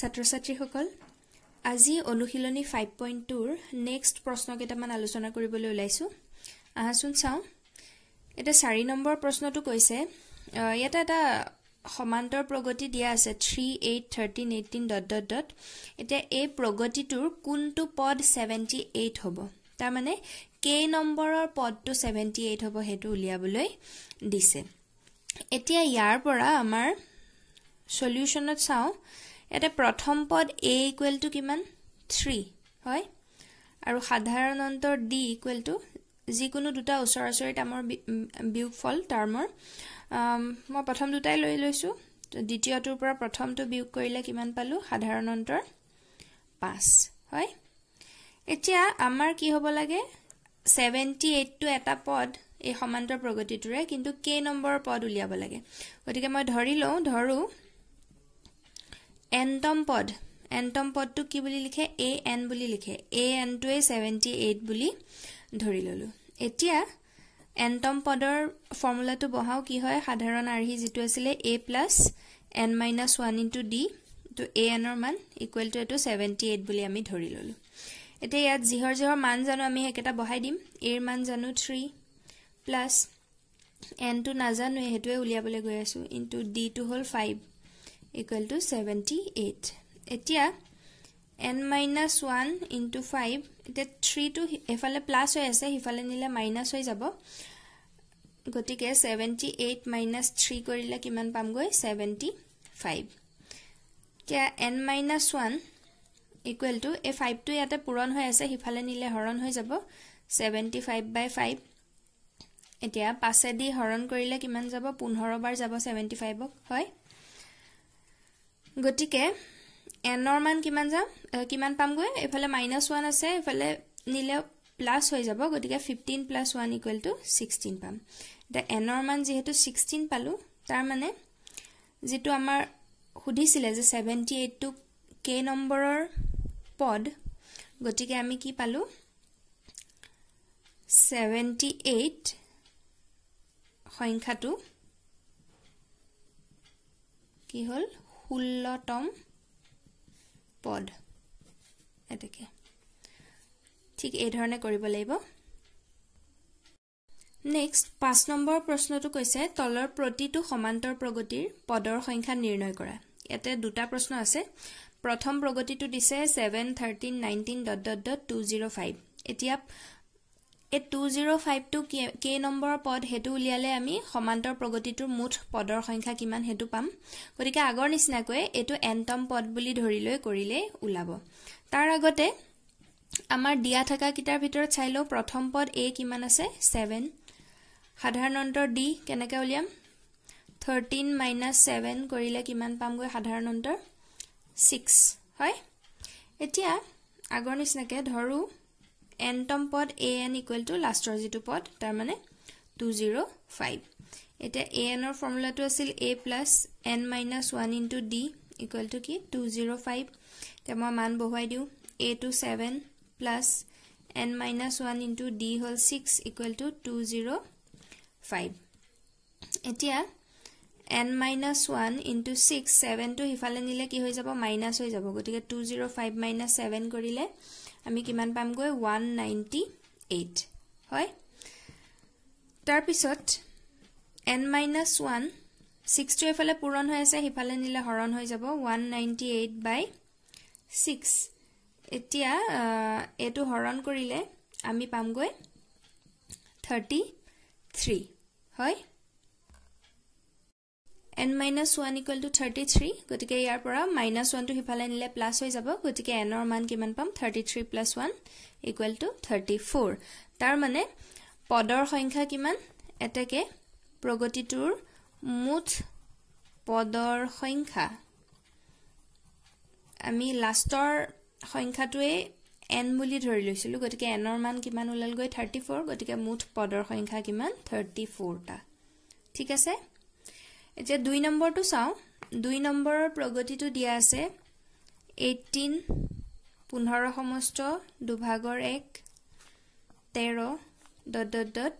ছাত্ৰ ছাত্ৰীসকল আজি অনুশীলনী ফাইভ পইণ্ট টুৰ নেক্সট প্ৰশ্ন কেইটামান আলোচনা কৰিবলৈ ওলাইছোঁ। আহাচোন চাওঁ। এতিয়া চাৰি নম্বৰ প্ৰশ্নটো কৈছে ইয়াতে এটা সমান্তৰ প্ৰগতি দিয়া আছে three eight thirteen eighteen dot dot dot এতিয়া এই প্ৰগতিটোৰ কোনটো পদ ছেভেণ্টি এইট হ'ব? তাৰমানে কেই নম্বৰৰ পদটো ছেভেণ্টি এইট হ'ব সেইটো উলিয়াবলৈ দিছে। এতিয়া ইয়াৰ পৰা আমাৰ চলিউশ্যনত চাওঁ। ইয়াতে প্ৰথম পদ এ ইকুৱেল টু কিমান? থ্ৰী হয়? আৰু সাধাৰণ অন্তৰ ডি ইকুৱেল টু যিকোনো দুটা ওচৰা ওচৰি টাৰ্মৰ বিয়োগফল টাৰ্মৰ। মই প্ৰথম দুটাই লৈ লৈছোঁ। দ্বিতীয়টোৰ পৰা প্ৰথমটো বিয়োগ কৰিলে কিমান পালোঁ? সাধাৰণ অন্তৰ পাঁচ হয়? এতিয়া আমাৰ কি হ'ব লাগে? ছেভেণ্টি এইটটো এটা পদ এই সমান্তৰ প্ৰগতিটোৰে কিন্তু কেই নম্বৰৰ পদ উলিয়াব লাগে। গতিকে মই ধৰি লওঁ ধৰোঁ এনটম পদ। এনটম পদটো কি বুলি লিখে? এ এন বুলি লিখে। এ এনটোৱে ছেভেণ্টি এইট বুলি ধৰি ল'লোঁ। এতিয়া এনটম পদৰ ফৰ্মুলাটো বহাওঁ কি হয়? সাধাৰণ আৰ্হি যিটো আছিলে a plus n minus one into d টো এ এনৰ মান ইকুৱেল টু এইটো ছেভেণ্টি এইট বুলি আমি ধৰি ল'লোঁ। এতিয়া ইয়াত যিহৰ যিহৰ মান জানো আমি সেইকেইটা বহাই দিম। এৰ মান জানো থ্ৰী প্লাছ এনটো নাজানোৱে সেইটোৱে উলিয়াবলৈ গৈ আছোঁ। ইনটু ডিটো হ'ল five equal to seventy eight এতিয়া n minus one into five এতিয়া থ্ৰীটো এফালে প্লাছ হৈ আছে সিফালে নিলে মাইনাছ হৈ যাব। গতিকে ছেভেণ্টি এইট মাইনাছ থ্ৰী কৰিলে কিমান পামগৈ? ছেভেণ্টি ফাইভ এতিয়া n minus one equal to এই ফাইভটো ইয়াতে পূৰণ হৈ আছে সিফালে নিলে হৰণ হৈ যাব। ছেভেণ্টি ফাইভ বাই ফাইভ এতিয়া পাছেদি হৰণ কৰিলে কিমান যাব? পোন্ধৰ বাৰ যাব ছেভেণ্টি ফাইভক হয়? গতিকে এনৰ মান কিমান যাম? কিমান পামগৈ? এইফালে মাইনাছ ওৱান আছে এইফালে নিলে প্লাছ হৈ যাব গতিকে fifteen plus one equal to sixteen পাম। এতিয়া এনৰ মান যিহেতু ছিক্সটিন পালোঁ তাৰমানে যিটো আমাৰ সুধিছিলে যে ছেভেণ্টি এইটটো কেই নম্বৰৰ পদ গতিকে আমি কি পালোঁ? ছেভেণ্টি এইট সংখ্যাটো কি হ'ল? ষোল্লতম পদ। এতেকে। ঠিক এইধৰণে কৰিব লাগিব। নেক্সট পাঁচ নম্বৰ প্ৰশ্নটো কৈছে তলৰ প্ৰতিটো সমান্তৰ প্ৰগতিৰ পদৰ সংখ্যা নিৰ্ণয় কৰা। ইয়াতে দুটা প্ৰশ্ন আছে। প্ৰথম প্ৰগতিটো দিছে seven thirteen nineteen dot dot dot two zero' five এতিয়া এই টু জিৰ' ফাইভটো কেই নম্বৰৰ পদ সেইটো উলিয়ালে আমি সমান্তৰ প্ৰগতিটোৰ মুঠ পদৰ সংখ্যা কিমান সেইটো পাম। গতিকে আগৰ নিচিনাকৈ এইটো এনটম পদ বুলি ধৰি লৈ কৰিলেই ওলাব। তাৰ আগতে আমাৰ দিয়া থকাকেইটাৰ ভিতৰত চাই লওঁ। প্ৰথম পদ এ কিমান আছে? ছেভেন সাধাৰণ অন্তৰ ডি কেনেকৈ উলিয়াম? থাৰ্টিন মাইনাছ ছেভেন কৰিলে কিমান পামগৈ সাধাৰণ অন্তৰ ছিক্স হয়? এতিয়া আগৰ নিচিনাকৈ ধৰোঁ। এনটম পদ এ এন ইকুৱেল টু লাষ্টৰ যিটো পদ তাৰমানে টু জিৰ' ফাইভ। এতিয়া এ এনৰ ফৰ্মুলাটো আছিল a plus n minus one into d equal to কি? Two zero' five. এতিয়া মই মান বহুৱাই দিওঁ। A to seven plus n minus one into d হ'ল six equal to two zero' five. এতিয়া n minus one into six ছেভেনটো সিফালে নিলে কি হৈ যাব? মাইনাছ হৈ যাব। গতিকে two zero' five minus seven কৰিলে আমি কিমান পামগৈ? ওৱান নাইণ্টি এইট হয়? তাৰপিছত এন মাইনাছ ওৱান ছিক্সটো এফালে পূৰণ হৈ আছে সিফালে নিলে হৰণ হৈ যাব one ninety eight by six এতিয়া এইটো হৰণ কৰিলে আমি পামগৈ থাৰ্টি থ্ৰী হয়? N minus one equal to thirty three গতিকে ইয়াৰ পৰা মাইনাছ ওৱানটো সিফালে নিলে প্লাছ হৈ যাব গতিকে এনৰ মান কিমান পাম? Thirty three plus one equal to thirty four তাৰমানে পদৰ সংখ্যা কিমান? এতেকে প্ৰগতিটোৰ মুঠ পদৰ সংখ্যা। আমি লাষ্টৰ সংখ্যাটোৱে এন বুলি ধৰি লৈছিলোঁ গতিকে এনৰ মান কিমান ওলালগৈ? থাৰ্টি ফ'ৰ গতিকে মুঠ পদৰ সংখ্যা কিমান? থাৰ্টি ফ'ৰটা ঠিক আছে? এতিয়া দুই নম্বৰটো চাওঁ। দুই নম্বৰৰ প্ৰগতিটো দিয়া আছে। এইটিন পোন্ধৰ সমষ্ট দুভাগৰ এক তেৰ dot dot dot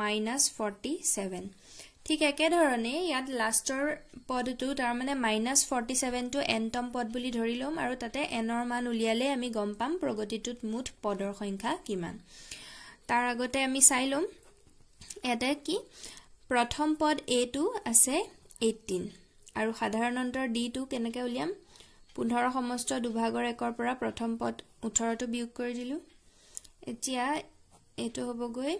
minus forty seven ঠিক একেধৰণে ইয়াত লাষ্টৰ পদটো তাৰমানে মাইনাছ ফৰ্টি ছেভেনটো এনতম পদ বুলি ধৰি ল'ম আৰু তাতে এনৰ মান উলিয়ালে আমি গম পাম প্ৰগতিটোত মুঠ পদৰ সংখ্যা কিমান। তাৰ আগতে আমি চাই ল'ম। ইয়াতে কি? প্ৰথম পদ এটো আছে এইটিন আৰু সাধাৰণ অন্তৰ ডিটো কেনেকৈ উলিয়াম? পোন্ধৰ সমস্ত দুভাগৰ একৰ পৰা প্ৰথম পদ ওঠৰটো বিয়োগ কৰি দিলোঁ। এতিয়া এইটো হ'বগৈ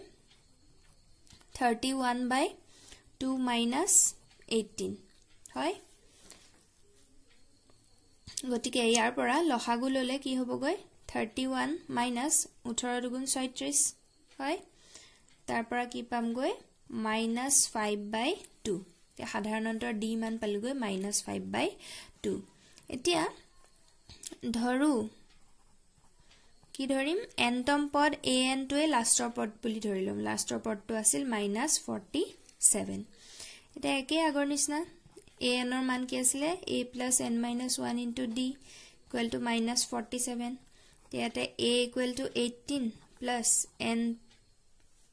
thirty one by two minus eighteen হয়? গতিকে ইয়াৰ পৰা লসাগু ল'লে কি হ'বগৈ? থাৰ্টি ওৱান মাইনাছ ওঠৰ দুগুণ ছয়ত্ৰিছ হয়? তাৰ পৰা কি পামগৈ? মাইনাছ ফাইভ বাই টু এতিয়া সাধাৰণতৰ ডি মান পালোগৈ মাইনাছ ফাইভ বাই টু এতিয়া ধৰোঁ কি ধৰিম? এনতম পদ এ এনটোৱে লাষ্টৰ পদ বুলি ধৰি ল'ম। লাষ্টৰ পদটো আছিল মাইনাছ ফৰ্টি ছেভেন এতিয়া একেই আগৰ নিচিনা। এ এনৰ মান কি আছিলে? A plus n minus one into d equal to minus forty seven ইয়াতে a equal to eighteen plus n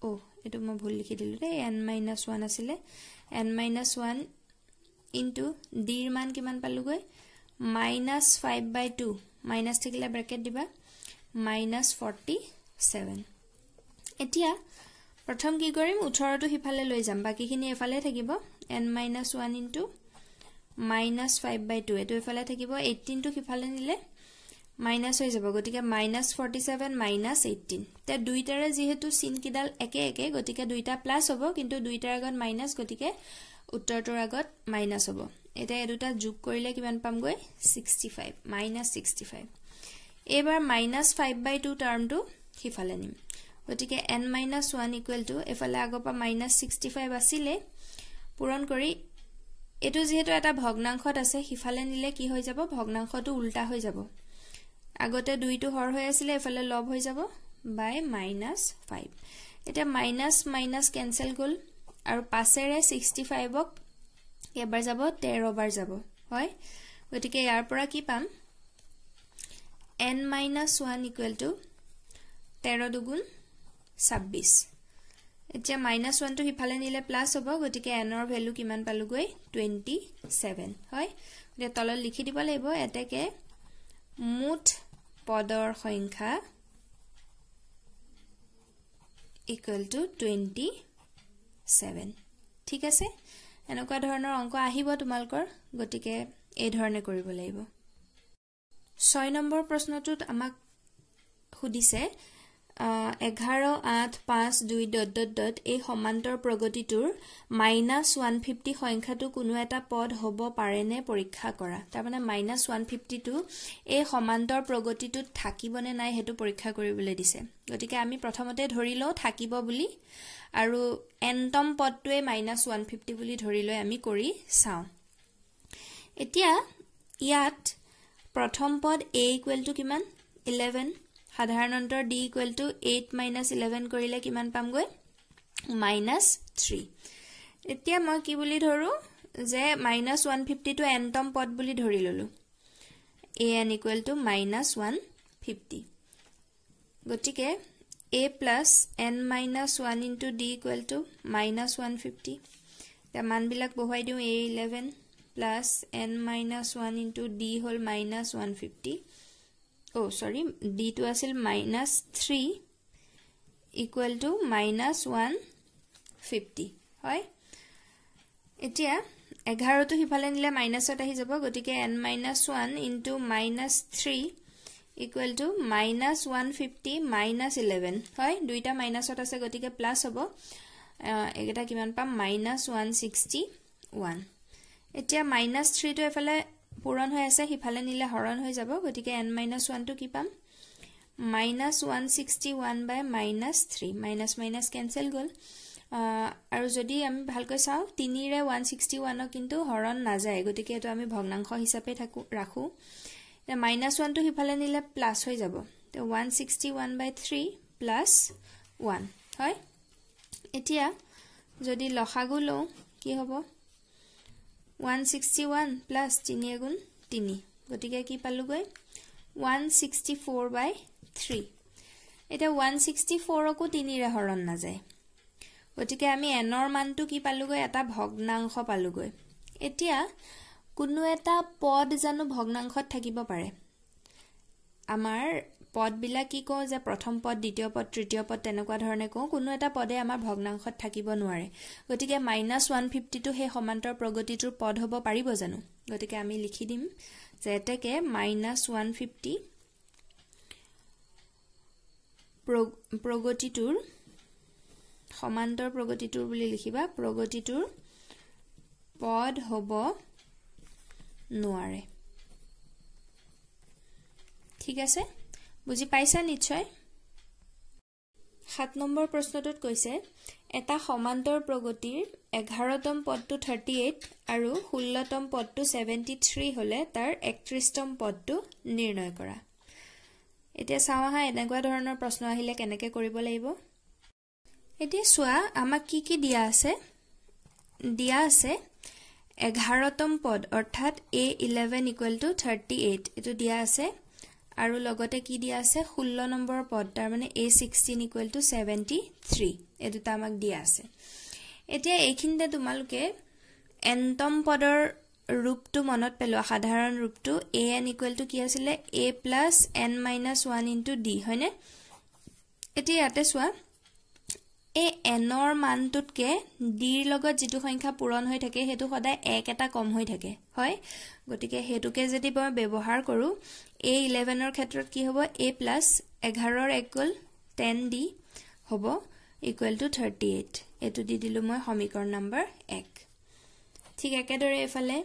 অ' এইটো মই ভুল লিখি দিলোঁ দেই এন মাইনাছ ওৱান আছিলে। এন মাইনাছ ওৱান ইণ্টু ডিৰ মান কিমান পালোগৈ? Minus five by two minus থাকিলে ব্ৰেকেট দিবা। মাইনাছ ফৰ্টি ছেভেন এতিয়া প্ৰথম কি কৰিম? ওঠৰটো সিফালে লৈ যাম। বাকীখিনি এফালে থাকিব। N minus one into minus five by two এইটো এফালে থাকিব। এইটিনটো সিফালে নিলে। মাইনাছ হৈ যাব। গতিকে minus forty seven minus eighteen এতিয়া দুইটাৰে যিহেতু চিনকেইডাল একে একে গতিকে দুইটা প্লাছ হ'ব কিন্তু দুইটাৰ আগত মাইনাছ গতিকে উত্তৰটোৰ আগত মাইনাছ হ'ব। এতিয়া এই দুটা যোগ কৰিলে কিমান পামগৈ? Sixty five minus sixty five এইবাৰ মাইনাছ ফাইভ বাই টু টাৰ্মটো সিফালে নিম। গতিকে n minus one equal to এইফালে আগৰ পৰা মাইনাছ ছিক্সটি ফাইভ আছিলে পূৰণ কৰি এইটো যিহেতু এটা ভগ্নাংশত আছে সিফালে নিলে কি হৈ যাব? ভগ্নাংশটো উল্টা হৈ যাব। আগতে দুইটো হৰ হৈ আছিলে এইফালে লভ হৈ যাব বাই মাইনাছ ফাইভ এতিয়া মাইনাছ মাইনাছ কেঞ্চেল গ'ল আৰু পাঁচেৰে ছিক্সটি ফাইভক এবাৰ যাব তেৰবাৰ যাব হয়? গতিকে ইয়াৰ পৰা কি পাম? N minus one equal to তেৰ দুগুণ ছাব্বিছ এতিয়া মাইনাছ ওৱানটো সিফালে নিলে প্লাছ হ'ব গতিকে এনৰ ভেলু কিমান পালোগৈ? টুৱেণ্টি ছেভেন হয়? গতিকে তলত লিখি দিব লাগিব এতেকে মুঠ পদৰ সংখ্যা ইকুৱেল টু টুৱেণ্টি ছেভেন ঠিক আছে? এনেকুৱা ধৰণৰ অংক আহিব তোমালোকৰ গতিকে এইধৰণে কৰিব লাগিব। ছয় নম্বৰ প্ৰশ্নটোত আমাক সুধিছে এঘাৰ আঠ পাঁচ দুই ডট ডট ডট এই সমান্তৰ প্ৰগতিটোৰ মাইনাছ ওৱান ফিফটি সংখ্যাটো কোনো এটা পদ হ'ব পাৰেনে পৰীক্ষা কৰা। তাৰমানে মাইনাছ ওৱান ফিফটিটো এই সমান্তৰ প্ৰগতিটোত থাকিবনে নাই সেইটো পৰীক্ষা কৰিবলৈ দিছে। গতিকে আমি প্ৰথমতে ধৰি লওঁ থাকিব বুলি আৰু এনতম পদটোৱে মাইনাছ ওৱান ফিফটি বুলি ধৰি লৈ আমি কৰি চাওঁ। এতিয়া ইয়াত প্ৰথম পদ এ ইকুৱেল টু কিমান? ইলেভেন। সাধাৰণ অন্তৰ d equal to eight minus eleven কৰিলে কিমান পামগৈ? মাইনাছ থ্ৰী এতিয়া মই কি বুলি ধৰোঁ? যে মাইনাছ ওৱান ফিফটিটো এনতম পদ বুলি ধৰি ল'লোঁ। A n equal to minus one fifty গতিকে a plus n minus one into d equal to minus one fifty এতিয়া মানবিলাক বহুৱাই দিওঁ। A eleven plus n minus one into d হ'ল মাইনাছ ওৱান ফিফটি অ' চৰি ডিটো আছিল minus three equal to minus one fifty হয় এতিয়া এঘাৰটো সিফালে নিলে মাইনাছত আহি যাব গতিকে n minus one into minus three equal to minus one fifty minus eleven হয় দুইটা মাইনাছত আছে গতিকে প্লাছ হ'ব। এইকেইটা কিমান পাম? মাইনাছ ওৱান ছিক্সটি ওৱান এতিয়া মাইনাছ থ্ৰীটো এফালে পূৰণ হৈ আছে সিফালে নিলে হৰণ হৈ যাব গতিকে এন মাইনাছ ওৱানটো কি পাম? Minus one sixty one by minus three minus minus cancel গ'ল। আৰু যদি আমি ভালকৈ চাওঁ তিনিৰে ওৱান ছিক্সটি ওৱানক কিন্তু হৰণ নাযায় গতিকে এইটো আমি ভগ্নাংশ হিচাপে থাকোঁ ৰাখোঁ। এতিয়া মাইনাছ ওৱানটো সিফালে নিলে প্লাছ হৈ যাব। এতিয়া one sixty one by three plus one হয়? এতিয়া যদি লসাগু লওঁ কি হ'ব? ওৱান ছিক্সটি ওৱান প্লাছ তিনি এগুণ তিনি। গতিকে কি পালোঁগৈ? One sixty four by three এতিয়া ওৱান ছিক্সটি ফ'ৰকো তিনিৰে হৰণ নাযায়। গতিকে আমি এনৰ মানটো কি পালোগৈ? এটা ভগ্নাংশ পালোগৈ। এতিয়া কোনো এটা পদ জানো ভগ্নাংশত থাকিব পাৰে। আমাৰ পদবিলাক কি কওঁ যে প্ৰথম পদ দ্বিতীয় পদ তৃতীয় পদ তেনেকুৱা ধৰণে কওঁ কোনো এটা পদে আমাৰ ভগ্নাংশত থাকিব নোৱাৰে। গতিকে মাইনাছ ওৱান ফিফটিটো সেই সমান্তৰ প্ৰগতিটোৰ পদ হ'ব পাৰিব জানো? গতিকে আমি লিখি দিম যে এতেকে মাইনাছ ওৱান ফিফটি প্ৰগতিটোৰ সমান্তৰ প্ৰগতিটোৰ বুলি লিখিবা প্ৰগতিটোৰ পদ হ'ব নোৱাৰে। ঠিক আছে? বুজি পাইছা নিশ্চয়? সাত নম্বৰ প্ৰশ্নটোত কৈছে এটা সমান্তৰ প্ৰগতিৰ এঘাৰতম পদটো থাৰ্টি এইট আৰু ষোল্লতম পদটো ছেভেণ্টি থ্ৰী হ'লে তাৰ একত্ৰিশতম পদটো নিৰ্ণয় কৰা। এতিয়া চাওঁ আহা এনেকুৱা ধৰণৰ প্ৰশ্ন আহিলে কেনেকৈ কৰিব লাগিব? এতিয়া চোৱা আমাক কি কি দিয়া আছে? দিয়া আছে এঘাৰতম পদ অৰ্থাৎ a eleven equal to thirty eight এইটো দিয়া আছে আৰু লগতে কি দিয়া আছে? ষোল্ল নম্বৰৰ পদ তাৰমানে a sixteen equal to seventy three এই দুটা আমাক দিয়া আছে। এতিয়া এইখিনিতে তোমালোকে এনতম পদৰ ৰূপটো মনত পেলোৱা। সাধাৰণ ৰূপটো এ এন ইকুৱেল টু কি আছিলে? A plus n minus one into d হয়নে? এতিয়া ইয়াতে চোৱা। এই এনৰ মানটোতকৈ ডিৰ লগত যিটো সংখ্যা পূৰণ হৈ থাকে সেইটো সদায় এক এটা কম হৈ থাকে। হয়? গতিকে সেইটোকে যদি মই ব্যৱহাৰ কৰোঁ এ ইলেভেনৰ ক্ষেত্ৰত কি হ'ব? এ প্লাছ এঘাৰৰ এক গ'ল টেন ডি হ'ব ইকুৱেল টু থাৰ্টি এইট এইটো দি দিলোঁ মই সমীকৰণ নম্বৰ এক। ঠিক একেদৰে এইফালে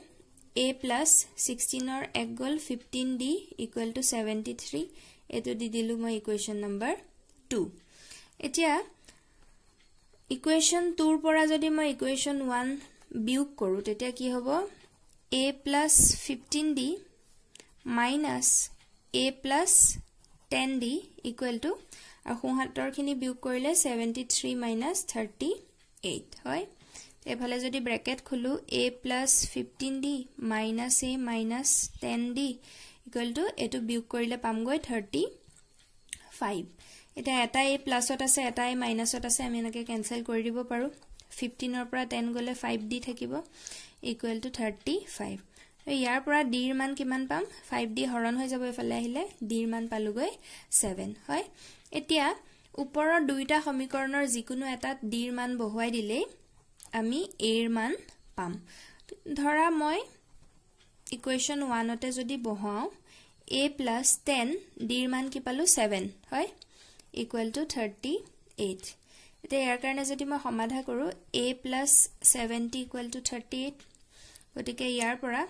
এ প্লাছ ছিক্সটিনৰ এক গ'ল fifteen D equal to seventy three এইটো দি দিলোঁ মই ইকুৱেশ্যন নম্বৰ টু এতিয়া ইকুৱেশ্যন টুৰ পৰা যদি মই ইকুৱেশ্যন ওৱান বিয়োগ কৰোঁ তেতিয়া কি হ'ব? A plus fifteen d minus a plus ten d equal to আৰু সোঁহাতৰখিনি বিয়োগ কৰিলে seventy three minus thirty eight হয়? এইফালে যদি ব্ৰেকেট খোলোঁ a plus fifteen d minus a minus ten d equal to এইটো বিয়োগ কৰিলে পামগৈ থাৰ্টি ফাইভ এটা এ প্লাছত আছে এটা এ মাইনাছত আছে আমি এনেকৈ কেঞ্চেল কৰি দিব পাৰোঁ। ফিফটিনৰ পৰা টেন গ'লে ফাইভ ডি থাকিব ইকুৱেল টু থাৰ্টি ফাইভ ইয়াৰ পৰা ডিৰ মান কিমান পাম? ফাইভ ডি হৰণ হৈ যাব এইফালে আহিলে ডিৰ মান পালোগৈ ছেভেন হয়? এতিয়া ওপৰৰ দুয়োটা সমীকৰণৰ যিকোনো এটাত ডিৰ মান বহুৱাই দিলেই আমি এৰ মান পাম। ধৰা মই ইকুৱেশ্যন ওৱানতে যদি বহাওঁ এ প্লাছ টেন ডিৰ মান কি পালোঁ? ছেভেন হয়? ইকুৱেল টু থাৰ্টি এইট এতিয়া ইয়াৰ কাৰণে যদি মই সমাধা কৰোঁ a plus seventy equal to thirty eight গতিকে ইয়াৰ পৰা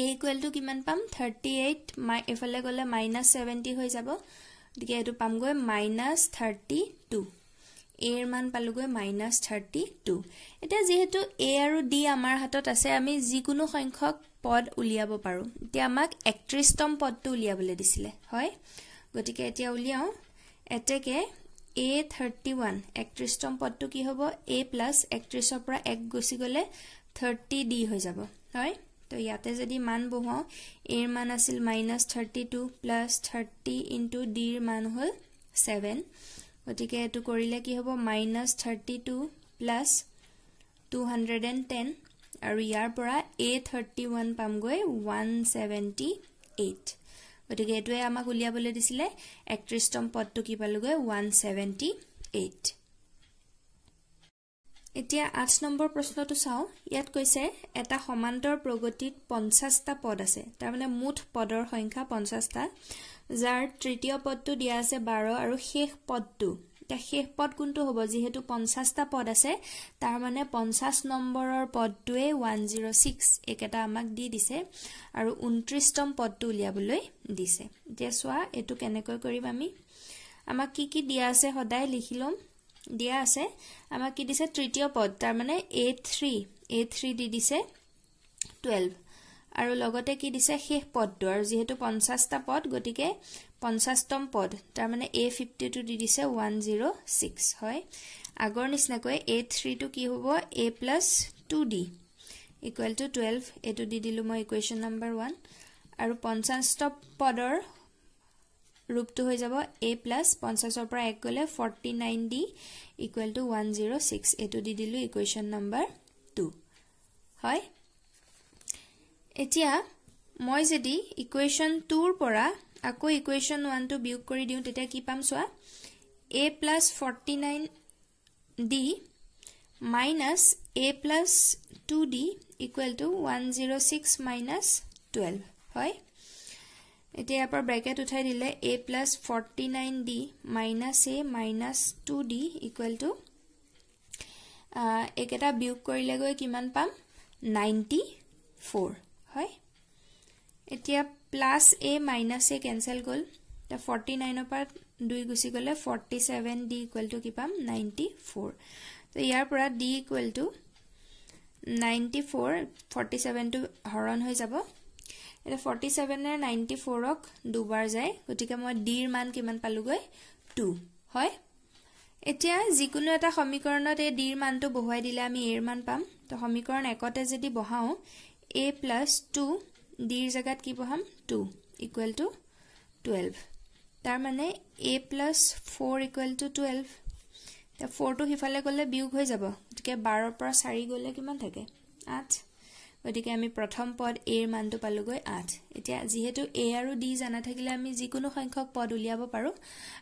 এ ইকুৱেল টু কিমান পাম? থাৰ্টি এইট মাই এইফালে গ'লে মাইনাছ ছেভেণ্টি হৈ যাব গতিকে এইটো পামগৈ মাইনাছ থাৰ্টি টু এৰ মান পালোগৈ মাইনাছ থাৰ্টি টু এতিয়া যিহেতু এ আৰু ডি আমাৰ হাতত আছে আমি যিকোনো সংখ্যক পদ উলিয়াব পাৰোঁ। এতিয়া আমাক একত্ৰিশতম পদটো উলিয়াবলৈ দিছিলে হয়? গতিকে এতিয়া উলিয়াওঁ। এতেকে এ থাৰ্টি ওৱান একত্ৰিশতম পদটো কি হ'ব? এ প্লাছ একত্ৰিছৰ পৰা এক গুচি গ'লে থাৰ্টি ডি হৈ যাব। হয়? তো ইয়াতে যদি মান বহুৱাওঁ এৰ মান আছিল minus thirty two plus thirty into ডিৰ মান হ'ল ছেভেন গতিকে এইটো কৰিলে কি হ'ব? Minus thirty two plus two hundred and ten আৰু ইয়াৰ পৰা এ থাৰ্টি ওৱান পামগৈ ওৱান ছেভেণ্টি এইট গতিকে এইটোৱে আমাক উলিয়াবলৈ দিছিলে। একত্ৰিশতম পদটো কি পালোগৈ? ওৱান ছেভেণ্টি এইট এতিয়া আঠ নম্বৰ প্ৰশ্নটো চাওঁ। ইয়াত কৈছে এটা সমান্তৰ প্ৰগতিত পঞ্চাছটা পদ আছে। তাৰমানে মুঠ পদৰ সংখ্যা পঞ্চাছটা যাৰ তৃতীয় পদটো দিয়া আছে বাৰ আৰু শেষ পদটো। এতিয়া শেষ পদ কোনটো হ'ব? যিহেতু পঞ্চাছটা পদ আছে তাৰ মানে পঞ্চাছ নম্বৰৰ পদটোৱে ওৱান জিৰ' ছিক্স এইকেইটা আমাক দি দিছে আৰু ঊনত্ৰিছতম পদটো উলিয়াবলৈ দিছে। এতিয়া চোৱা এইটো কেনেকৈ কৰিম আমি? আমাক কি কি দিয়া আছে সদায়? লিখি ল'ম। দিয়া আছে। আমাক কি দিছে? তৃতীয় পদ তাৰমানে এ থ্ৰী এ থ্ৰী দি দিছে টুৱেলভ। আৰু লগতে কি দিছে? শেষ পদটো। আৰু যিহেতু পঞ্চাছটা পদ গতিকে পঞ্চাছতম পদ তাৰমানে এ ফিফটিটো দি দিছে ওৱান জিৰ' ছিক্স হয়? আগৰ নিচিনাকৈ এ থ্ৰীটো কি হ'ব? A plus two d equal to twelve এইটো দি দিলোঁ মই ইকুৱেশ্যন নম্বৰ ওৱান আৰু পঞ্চাছটা পদৰ ৰূপটো হৈ যাব এ প্লাছ পঞ্চাছৰ পৰা এক গ'লে forty nine d equal to one zero' six এইটো দি দিলোঁ ইকুৱেশ্যন নম্বৰ টু হয়? এতিয়া মই যদি ইকুৱেশ্যন টুৰ পৰা আকৌ ইকুৱেশ্যন ওৱানটো বিয়োগ কৰি দিওঁ তেতিয়া কি পাম চোৱা? A plus forty nine d minus a plus two d equal to one zero' six minus twelve হয়? এতিয়া ইয়াৰ পৰা ব্ৰেকেট উঠাই দিলে a plus forty nine d minus a minus two d equal to এইকেইটা বিয়োগ কৰিলেগৈ কিমান পাম? নাইণ্টি ফ'ৰ হয়? এতিয়া plus a minus a cancel গ'ল। ফৰ্টি নাইনৰ পৰা দুই গুচি গ'লে forty seven d equal to কি পাম? নাইণ্টি ফ'ৰ ইয়াৰ পৰা d equal to ninety four forty ছেভেনটো হৰণ হৈ যাব। এতিয়া ফৰ্টি ছেভেনে নাইণ্টি ফ'ৰক দুবাৰ যায় গতিকে মই ডিৰ মান কিমান পালোগৈ? টু হয়? এতিয়া যিকোনো এটা সমীকৰণত এই ডিৰ মানটো বহুৱাই দিলে আমি এৰ মান পাম। তো সমীকৰণ একতে যদি বহাওঁ এ প্লাছ টু ডিৰ জেগাত কি বহাম? Two equal to twelve. তাৰমানে a plus four equal to twelve. এতিয়া ফ'ৰটো সিফালে গ'লে বিয়োগ হৈ যাব। গতিকে বাৰৰ পৰা চাৰি গ'লে কিমান থাকে? আঠ। গতিকে আমি প্ৰথম পদ এৰ মানটো পালোগৈ আঠ। এতিয়া যিহেতু এ আৰু ডি জানা থাকিলে আমি যিকোনো সংখ্যক পদ উলিয়াব পাৰোঁ।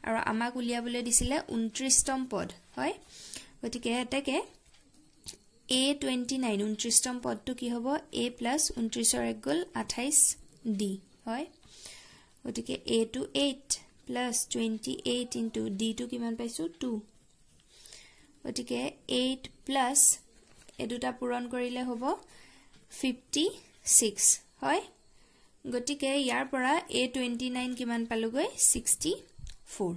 আৰু আমাক উলিয়াবলৈ দিছিলে ঊনত্ৰিছতম পদ। হয়? গতিকে এতেকে এ টুৱেণ্টি নাইন ঊনত্ৰিছতম পদটো কি হ'ব? এ প্লাছ ঊনত্ৰিছৰ এক গ'ল আঠাইছ ডি হয়? গতিকে a two eight plus twenty eight into ডিটো কিমান পাইছোঁ? টু গতিকে এইট প্লাছ এই দুটা পূৰণ কৰিলে হ'ব ফিফটি ছিক্স হয়? গতিকে ইয়াৰ পৰা এ টুৱেণ্টি নাইন কিমান পালোগৈ? ছিক্সটি ফ'ৰ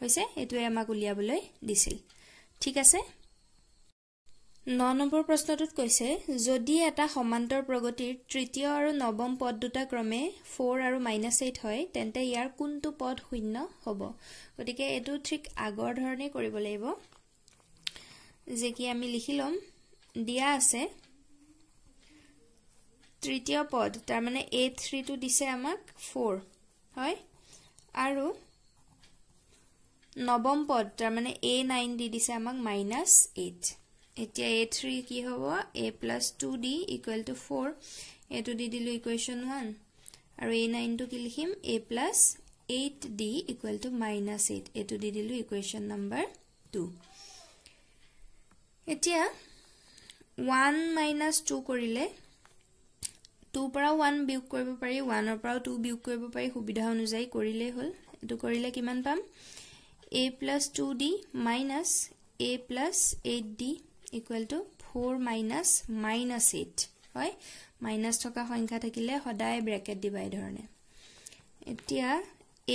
হৈছে? এইটোৱে আমাক উলিয়াবলৈ দিছিল। ঠিক আছে? ন নম্বৰ প্ৰশ্নটোত কৈছে যদি এটা সমান্তৰ প্ৰগতিৰ তৃতীয় আৰু নৱম পদ দুটা ক্ৰমে ফ'ৰ আৰু মাইনাছ এইট হয় তেন্তে ইয়াৰ কোনটো পদ শূন্য হ'ব? গতিকে এইটো ঠিক আগৰ ধৰণেই কৰিব লাগিব। যে কি আমি লিখি ল'ম দিয়া আছে তৃতীয় পদ তাৰমানে এ থ্ৰীটো দিছে আমাক ফ'ৰ হয়? আৰু নৱম পদ তাৰমানে এ নাইন দি দিছে আমাক মাইনাছ এইট। এতিয়া এ থ্ৰী কি হ'ব? A plus two d equal to four এইটো দি দিলোঁ ইকুৱেশ্যন ওৱান আৰু এ নাইনটো কি লিখিম? A plus eight d equal to minus eight এইটো দি দিলোঁ ইকুৱেশ্যন নম্বৰ টু এতিয়া ওৱান মাইনাছ টু কৰিলে টুৰ পৰাও ওৱান বিয়োগ কৰিব পাৰি ওৱানৰ পৰাও টু বিয়োগ কৰিব পাৰি সুবিধা অনুযায়ী কৰিলেই হ'ল। এইটো কৰিলে কিমান পাম? A plus two d minus a plus eight d equal to four minus minus eight হয়? মাইনাছ থকা সংখ্যা থাকিলে সদায় ব্ৰেকেট দিবা এই ধৰণে। এতিয়া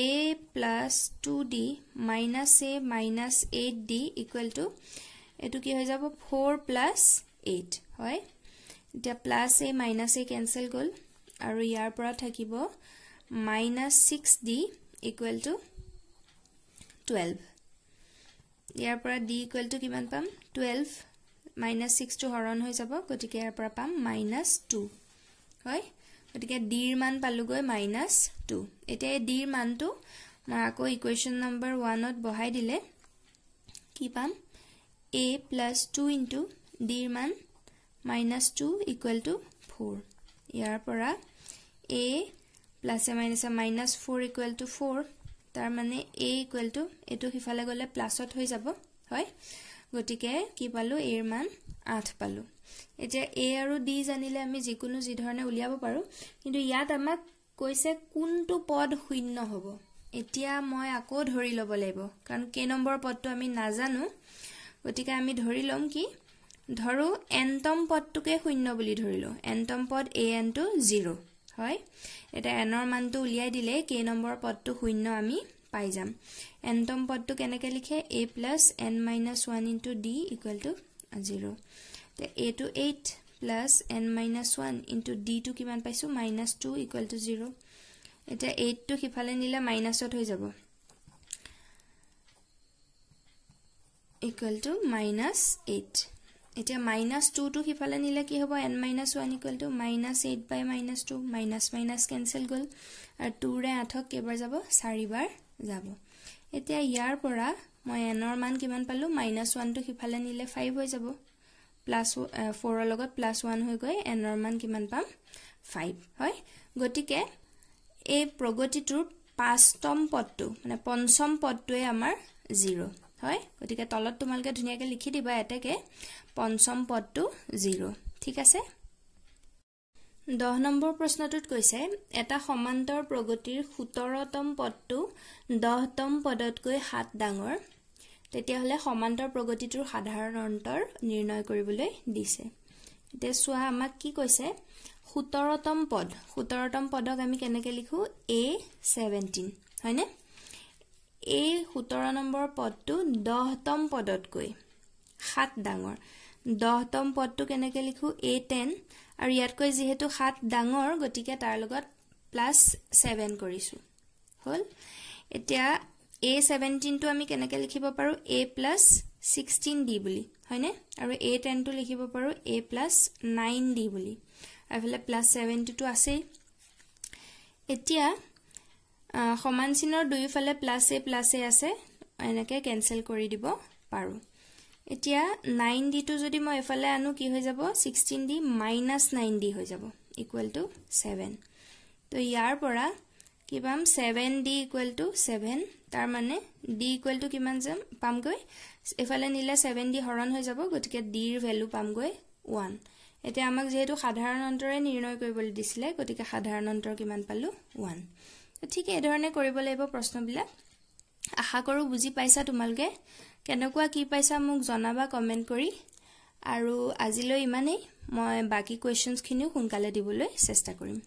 a plus two d minus a minus eight d equal to এইটো কি হৈ যাব? ফ'ৰ প্লাছ এইট হয়? এতিয়া plus a minus a cancel গ'ল। আৰু ইয়াৰ পৰা থাকিব minus six d equal to twelve ইয়াৰ পৰা ডি ইকুৱেল টু কিমান পাম? টুৱেলভ মাইনাছ ছিক্সটো হৰণ হৈ যাব গতিকে ইয়াৰ পৰা পাম মাইনাছ টু হয়? গতিকে ডিৰ মান পালোগৈ মাইনাছ টু এতিয়া এই ডিৰ মানটো মই আকৌ ইকুৱেশ্যন নম্বৰ ওৱানত বহাই দিলে কি পাম? এ প্লাছ টু ইণ্টু ডিৰ মান minus two equal to four ইয়াৰ পৰা এ প্লাছে মাইনাছে minus four equal to four তাৰমানে এ ইকুৱেল টু এইটো সিফালে গ'লে প্লাছত হৈ যাব হয়? গতিকে কি পালোঁ? এৰ মান আঠ পালোঁ। এতিয়া এ আৰু ডি জানিলে আমি যিকোনো যি ধৰণে উলিয়াব পাৰোঁ। কিন্তু ইয়াত আমাক কৈছে কোনটো পদ শূন্য হ'ব। এতিয়া মই আকৌ ধৰি ল'ব লাগিব। কাৰণ কেই নম্বৰ পদটো আমি নাজানো। গতিকে আমি ধৰি ল'ম কি? ধৰোঁ এনতম পদটোকে শূন্য বুলি ধৰিলোঁ। এনতম পদ এ এনটো জিৰ' হয়? এতিয়া এনৰ মানটো উলিয়াই দিলে কেই নম্বৰ পদটো শূন্য আমি পাই যাম। এনতম পদটো কেনেকৈ লিখে? A plus n minus one into d equal to zero' এতিয়া a two eight plus n minus one into ডিটো কিমান পাইছোঁ? Minus two equal to zero' এতিয়া এইটটো সিফালে নিলে মাইনাছত হৈ যাব। ইকুৱেল টু মাইনাছ এইট এতিয়া মাইনাছ টুটো সিফালে নিলে কি হ'ব? N minus one equal to minus eight by minus two minus minus cancel গ'ল। আৰু টুৰে আঠক কেইবাৰ যাব? চাৰিবাৰ যাব। এতিয়া ইয়াৰ পৰা মই এনৰ মান কিমান পালোঁ? মাইনাছ ওৱানটো সিফালে নিলে ফাইভ হৈ যাব। প্লাছ ফ'ৰৰ লগত প্লাছ ওৱান হৈ গৈ এনৰ মান কিমান পাম? ফাইভ হয়? গতিকে এই প্ৰগতিটোৰ পাঁচতম পদটো মানে পঞ্চম পদটোৱে আমাৰ জিৰ' হয়? গতিকে তলত তোমালোকে ধুনীয়াকৈ লিখি দিবা এতেকে। পঞ্চম পদটো জিৰ' ঠিক আছে? দহ নম্বৰ প্ৰশ্নটোত কৈছে এটা সমান্তৰ প্ৰগতিৰ সোতৰতম পদটো দহতম পদতকৈ সাত ডাঙৰ। তেতিয়াহ'লে সমান্তৰ প্ৰগতিটোৰ সাধাৰণ অন্তৰ নিৰ্ণয় কৰিবলৈ দিছে। এতিয়া চোৱা আমাক কি কৈছে সোতৰতম পদ সোতৰতম পদক আমি কেনেকৈ লিখোঁ? এ ছেভেণ্টিন হয়নে? এই সোতৰ নম্বৰ পদটো দহতম পদতকৈ সাত ডাঙৰ। দহতম পদটো কেনেকৈ লিখোঁ? এ টেন আৰু ইয়াতকৈ যিহেতু সাত ডাঙৰ গতিকে তাৰ লগত প্লাছ ছেভেন কৰিছোঁ। হ'ল? এতিয়া এ ছেভেণ্টিনটো আমি কেনেকৈ লিখিব পাৰোঁ? এ প্লাছ ছিক্সটিন ডি বুলি হয়নে? আৰু এ টেনটো লিখিব পাৰোঁ এ প্লাছ নাইন ডি বুলি। এইফালে প্লাছ ছেভেণ্টিটো আছেই। এতিয়া সমান চিনৰ দুয়োফালে প্লাছ এ প্লাছ এ আছে এনেকৈ কেঞ্চেল কৰি দিব পাৰোঁ। এতিয়া নাইন ডিটো যদি মই এফালে আনো কি হৈ যাব? Sixteen d minus nine d হৈ যাব ইকুৱেল টু ছেভেন তো ইয়াৰ পৰা কি পাম? Seven d equal to seven তাৰমানে ডি ইকুৱেল টু কিমান যাম? পামগৈ। এইফালে নিলে ছেভেন ডি হৰণ হৈ যাব গতিকে ডিৰ ভেলু পামগৈ ওৱান এতিয়া আমাক যিহেতু সাধাৰণ অন্তৰে নিৰ্ণয় কৰিবলৈ দিছিলে গতিকে সাধাৰণ অন্তৰ কিমান পালোঁ? ওৱান ঠিক এইধৰণে কৰিব লাগিব প্ৰশ্নবিলাক। আশা কৰোঁ বুজি পাইছা তোমালোকে। কেনেকুৱা কি পাইছা মোক জনাবা কমেণ্ট কৰি। আৰু আজিলৈ ইমানেই। মই বাকী কুৱেশ্যনছখিনিও সোনকালে দিবলৈ চেষ্টা কৰিম।